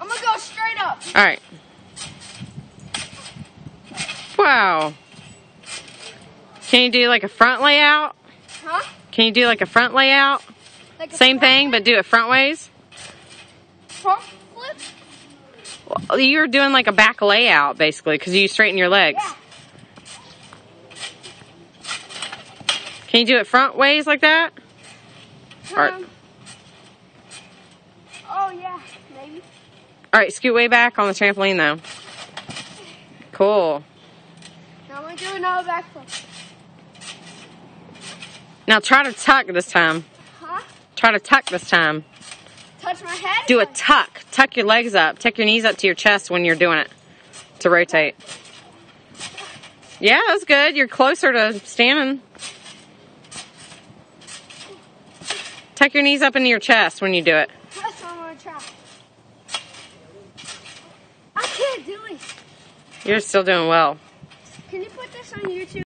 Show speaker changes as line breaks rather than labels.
I'm gonna go straight up. All right. Wow. Can you do like a front layout?
Huh?
Can you do like a front layout?
Like
Same
front
thing, way? but do it front ways?
Front flip?
Well, you're doing like a back layout basically because you straighten your legs.
Yeah.
Can you do it front ways like that?
Um. Or maybe.
All right, scoot way back on the trampoline though. Cool.
Now I'm to do another backflip.
Now try to tuck this time.
Huh?
Try to tuck this time.
Touch my head?
Do a tuck. Tuck your legs up. Tuck your knees up to your chest when you're doing it to rotate. Yeah, that's good. You're closer to standing. Tuck your knees up into your chest when you do it.
That's what I'm going to try. I can't do it.
You're still doing well.
Can you put this on YouTube?